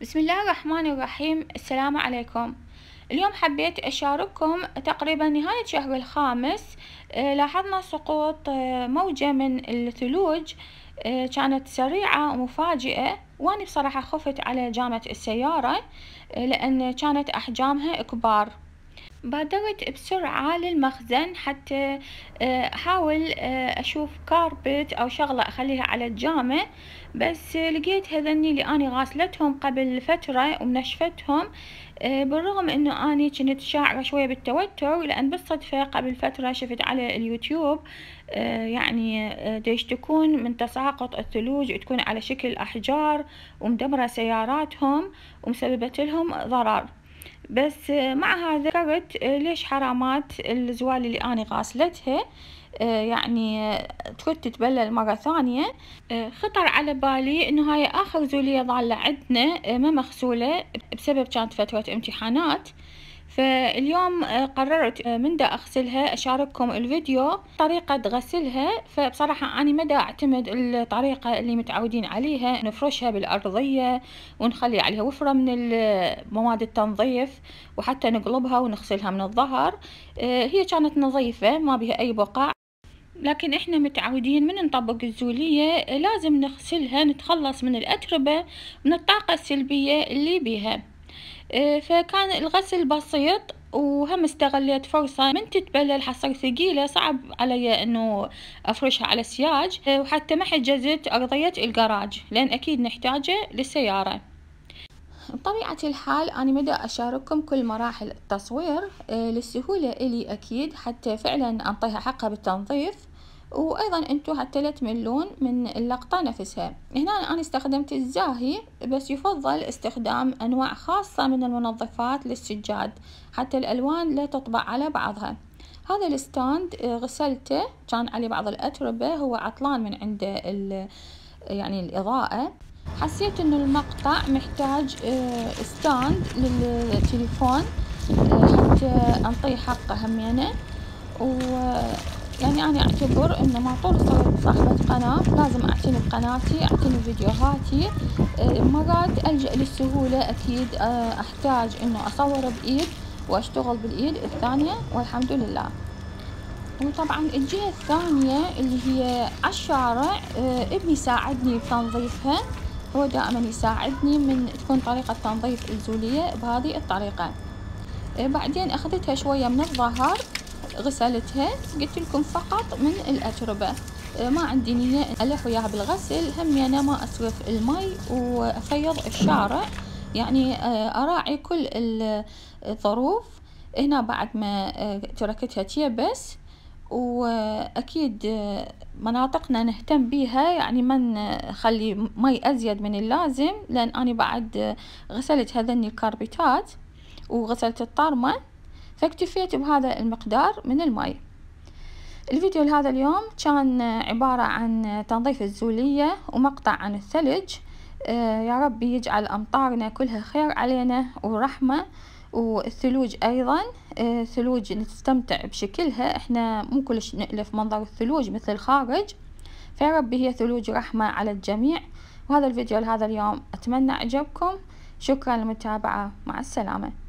بسم الله الرحمن الرحيم. السلام عليكم. اليوم حبيت أشارككم تقريبا نهاية شهر الخامس آه، لاحظنا سقوط آه، موجة من الثلوج آه، كانت سريعة ومفاجئة. وأنا بصراحة خفت على جامة السيارة لأن كانت أحجامها كبار بادرت بسرعة للمخزن حتى أحاول أشوف كاربت أو شغلة أخليها على الجامة بس لقيت هذني اللي أنا غاسلتهم قبل فترة ومنشفتهم آه، بالرغم إنه أني كنت شاعرة شوية بالتوتر لأن بالصدفة قبل فترة شفت على اليوتيوب آه، يعني آه، يشتكون من تساقط الثلوج تكون على شكل أحجار ومدمرة سياراتهم ومسببت لهم ضرر. بس مع هذا فكرت ليش حرامات الزوال اللي أنا غاسلتها؟ آه، يعني ترد تتبلل مرة ثانية. آه، خطر على بالي إنه هاي آخر زولية ضالة عندنا آه، ما مغسولة بسبب كانت فترة امتحانات. فاليوم قررت من دا أغسلها أشارككم الفيديو طريقة غسلها. فبصراحة أنا مدى أعتمد الطريقة اللي متعودين عليها نفرشها بالأرضية ونخلي عليها وفرة من مواد التنظيف وحتى نقلبها ونغسلها من الظهر. هي كانت نظيفة ما بها أي بقع لكن إحنا متعودين من نطبق الزولية لازم نغسلها نتخلص من الأتربة من الطاقة السلبية اللي بيها. آه، فكان الغسل بسيط وهم استغليت فرصة. من تتبلل حصر ثقيلة صعب علي إنه أفرشها على السياج آه، وحتى ما حجزت أرضية الجراج لأن أكيد نحتاجه للسيارة. بطبيعة الحال أنا مدى أشارككم كل مراحل التصوير آه، للسهولة إلي أكيد حتى فعلا أنطيها حقها بالتنظيف. وأيضا أنتو حتى لا تملون من اللقطة نفسها. هنا أنا استخدمت الزاهي بس يفضل استخدام أنواع خاصة من المنظفات للسجاد حتى الألوان لا تطبع على بعضها. هذا الستاند آه، غسلته كان عليه بعض الأتربة هو عطلان من عند يعني الإضاءة. حسيت إنه المقطع محتاج آه، ستاند للتليفون آه، حتى أنطيه حقه همينة. و يعني أنا أعتبر إن ما طول صاحبة قناة لازم أعتني بقناتي أعتني بفيديوهاتي. آه، مرات ألجأ للسهولة أكيد آه، أحتاج إنه أصور بإيد وأشتغل بالإيد الثانية والحمد لله. وطبعا الجهة الثانية اللي هي عالشارع آه، ابني ساعدني بتنظيفها هو دائما يساعدني من تكون طريقة تنظيف الزولية بهذه الطريقة. بعدين أخذتها شوية من الظهر. غسلتها قلت لكم فقط من الأتربة. آه، ما عندي نية ألح وياها بالغسل هم أنا ما أسرف المي وأفيض الشارع يعني آه، أراعي كل الظروف. هنا بعد ما آه، تركتها تيبس وأكيد مناطقنا نهتم بيها. يعني ما نخلي مي أزيد من اللازم لأن أنا بعد غسلت هذني الكاربيتات وغسلت الطارمة فاكتفيت بهذا المقدار من الماء. الفيديو لهذا اليوم كان عبارة عن تنظيف الزولية ومقطع عن الثلج. آه، يا رب يجعل أمطارنا كلها خير علينا ورحمة والثلوج أيضا. آه، ثلوج نستمتع بشكلها. إحنا مو كلش نألف منظر الثلوج مثل الخارج. فيا رب هي ثلوج رحمة على الجميع. وهذا الفيديو لهذا اليوم أتمنى عجبكم شكرا للمتابعة. مع السلامة.